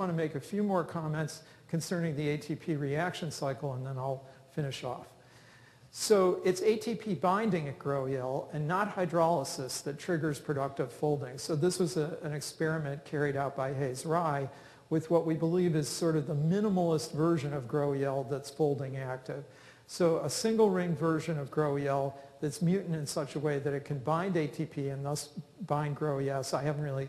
want to make a few more comments concerning the ATP reaction cycle and then I'll finish off. So it's ATP binding at GRO-EL and not hydrolysis that triggers productive folding. So this was a, an experiment carried out by Hays Rye with what we believe is sort of the minimalist version of GRO-EL that's folding active. So a single ring version of GRO-EL that's mutant in such a way that it can bind ATP and thus bind GRO-ES. I haven't really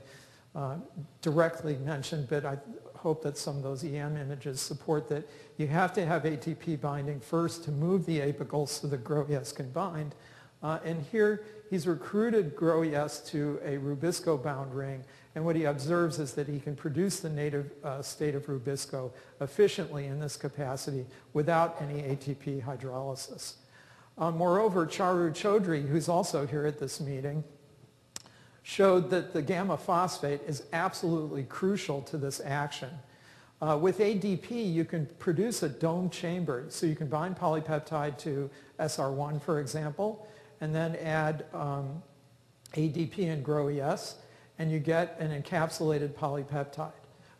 uh, directly mentioned, but I hope that some of those EM images support that you have to have ATP binding first to move the apical so the GRO-ES can bind. Uh, and here he's recruited GRO-ES to a Rubisco-bound ring, and what he observes is that he can produce the native uh, state of Rubisco efficiently in this capacity without any ATP hydrolysis. Uh, moreover, Charu Chaudhry, who's also here at this meeting, showed that the gamma phosphate is absolutely crucial to this action. Uh, with ADP, you can produce a dome chamber. So you can bind polypeptide to SR1, for example, and then add um, ADP and GRO-ES, and you get an encapsulated polypeptide.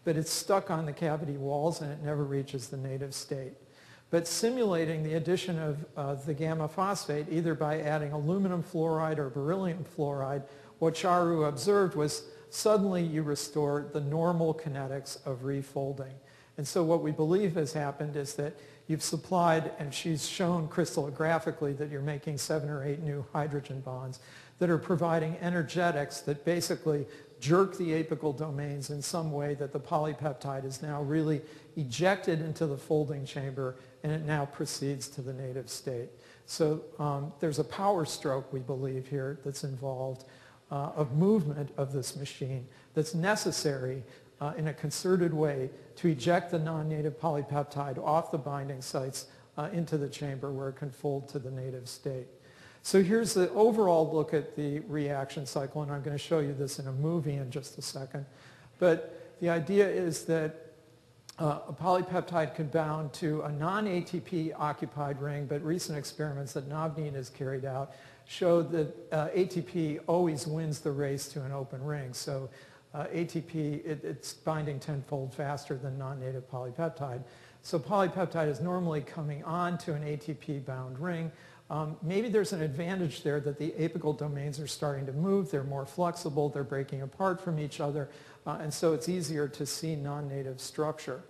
But it's stuck on the cavity walls and it never reaches the native state. But simulating the addition of uh, the gamma phosphate, either by adding aluminum fluoride or beryllium fluoride, what Charu observed was suddenly you restore the normal kinetics of refolding. And so what we believe has happened is that you've supplied, and she's shown crystallographically that you're making seven or eight new hydrogen bonds that are providing energetics that basically jerk the apical domains in some way that the polypeptide is now really ejected into the folding chamber and it now proceeds to the native state. So um, there's a power stroke, we believe, here that's involved uh, of movement of this machine that's necessary uh, in a concerted way to eject the non-native polypeptide off the binding sites uh, into the chamber where it can fold to the native state. So here's the overall look at the reaction cycle, and I'm going to show you this in a movie in just a second. But the idea is that uh, a polypeptide can bound to a non-ATP occupied ring, but recent experiments that Navneet has carried out show that uh, ATP always wins the race to an open ring. So uh, ATP, it, it's binding tenfold faster than non-native polypeptide. So polypeptide is normally coming on to an ATP-bound ring. Um, maybe there's an advantage there that the apical domains are starting to move. They're more flexible. They're breaking apart from each other. Uh, and so it's easier to see non-native structure.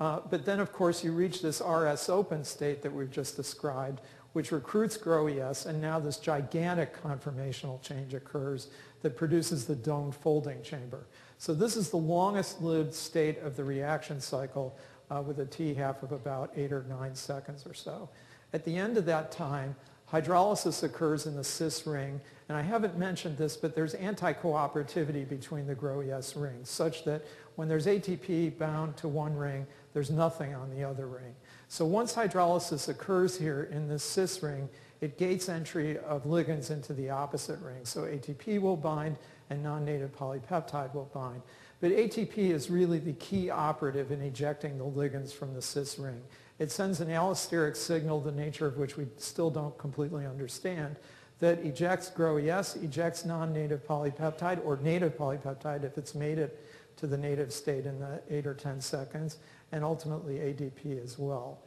Uh, but then, of course, you reach this RS open state that we've just described, which recruits GRO-ES, and now this gigantic conformational change occurs that produces the domed folding chamber. So this is the longest lived state of the reaction cycle uh, with a t-half of about eight or nine seconds or so. At the end of that time, hydrolysis occurs in the cis ring, and I haven't mentioned this, but there's anti-cooperativity between the GRO-ES rings, such that when there's ATP bound to one ring, there's nothing on the other ring. So once hydrolysis occurs here in this cis ring, it gates entry of ligands into the opposite ring. So ATP will bind and non-native polypeptide will bind. But ATP is really the key operative in ejecting the ligands from the cis ring. It sends an allosteric signal, the nature of which we still don't completely understand, that ejects GRO-ES, ejects non-native polypeptide or native polypeptide if it's made it to the native state in the 8 or 10 seconds, and ultimately ADP as well.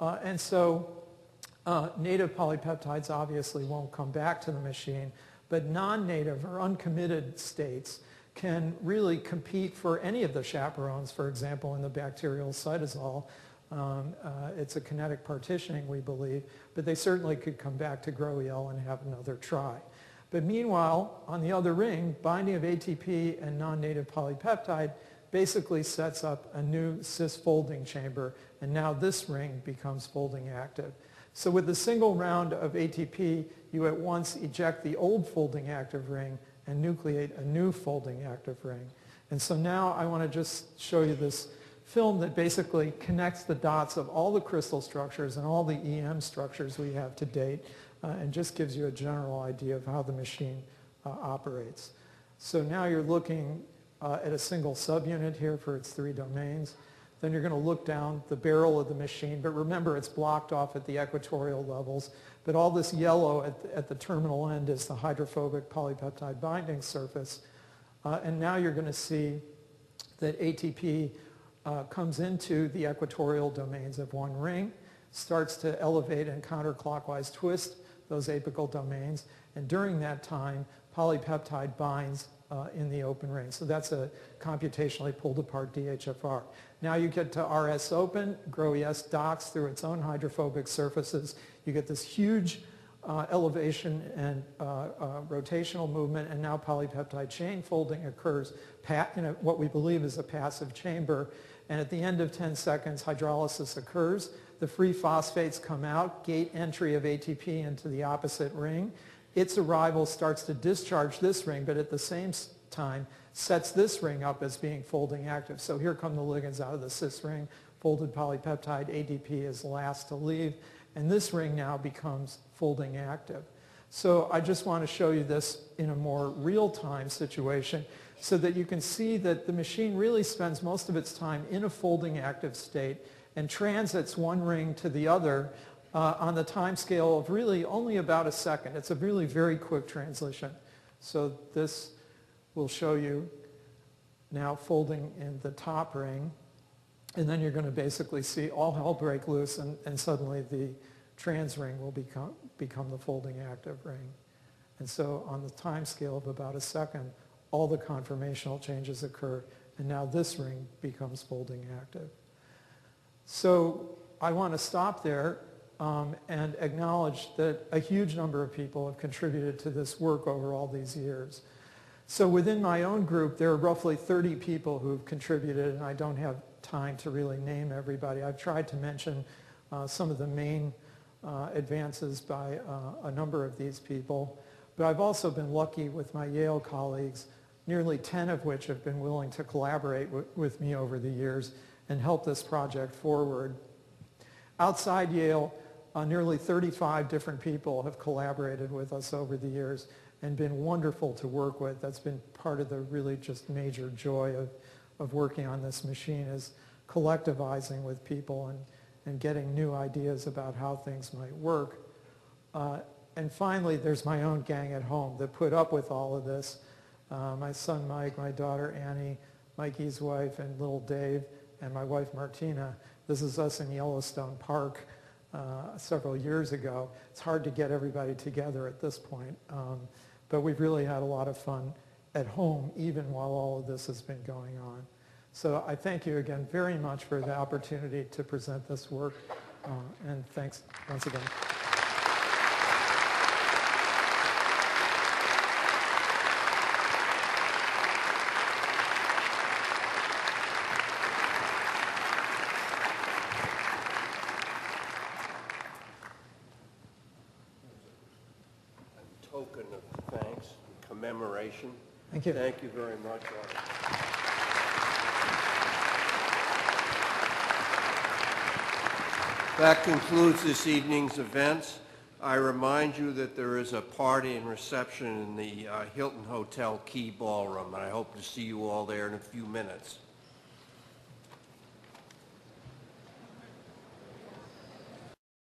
Uh, and so uh, native polypeptides obviously won't come back to the machine, but non-native or uncommitted states can really compete for any of the chaperones, for example, in the bacterial cytosol. Um, uh, it's a kinetic partitioning, we believe, but they certainly could come back to GRO-EL and have another try. But meanwhile, on the other ring, binding of ATP and non-native polypeptide basically sets up a new cis folding chamber, and now this ring becomes folding active. So with a single round of ATP, you at once eject the old folding active ring and nucleate a new folding active ring. And so now I want to just show you this film that basically connects the dots of all the crystal structures and all the EM structures we have to date uh, and just gives you a general idea of how the machine uh, operates. So now you're looking uh, at a single subunit here for its three domains. Then you're going to look down the barrel of the machine, but remember it's blocked off at the equatorial levels. But all this yellow at the, at the terminal end is the hydrophobic polypeptide binding surface. Uh, and now you're going to see that ATP uh, comes into the equatorial domains of one ring, starts to elevate and counterclockwise twist those apical domains, and during that time, polypeptide binds uh, in the open ring. So that's a computationally pulled apart DHFR. Now you get to RS open, GRO-ES docks through its own hydrophobic surfaces. You get this huge uh, elevation and uh, uh, rotational movement, and now polypeptide chain folding occurs in a, what we believe is a passive chamber. And at the end of 10 seconds, hydrolysis occurs. The free phosphates come out, gate entry of ATP into the opposite ring. Its arrival starts to discharge this ring, but at the same time sets this ring up as being folding active. So here come the ligands out of the cis ring, folded polypeptide, ADP is last to leave, and this ring now becomes folding active. So I just want to show you this in a more real-time situation so that you can see that the machine really spends most of its time in a folding active state and transits one ring to the other uh, on the time scale of really only about a second. It's a really very quick transition. So this will show you now folding in the top ring. And then you're going to basically see all hell break loose and, and suddenly the trans ring will become, become the folding active ring. And so on the time scale of about a second, all the conformational changes occur. And now this ring becomes folding active. So I want to stop there um, and acknowledge that a huge number of people have contributed to this work over all these years. So within my own group, there are roughly 30 people who have contributed, and I don't have time to really name everybody. I've tried to mention uh, some of the main uh, advances by uh, a number of these people. But I've also been lucky with my Yale colleagues, nearly 10 of which have been willing to collaborate with me over the years and help this project forward. Outside Yale, uh, nearly 35 different people have collaborated with us over the years and been wonderful to work with. That's been part of the really just major joy of, of working on this machine is collectivizing with people and, and getting new ideas about how things might work. Uh, and finally, there's my own gang at home that put up with all of this. Uh, my son Mike, my daughter Annie, Mikey's wife, and little Dave, and my wife Martina. This is us in Yellowstone Park uh, several years ago. It's hard to get everybody together at this point, um, but we've really had a lot of fun at home even while all of this has been going on. So I thank you again very much for the opportunity to present this work, uh, and thanks once again. Token of thanks, and commemoration. Thank you. Thank you very much. That concludes this evening's events. I remind you that there is a party and reception in the uh, Hilton Hotel Key Ballroom, and I hope to see you all there in a few minutes.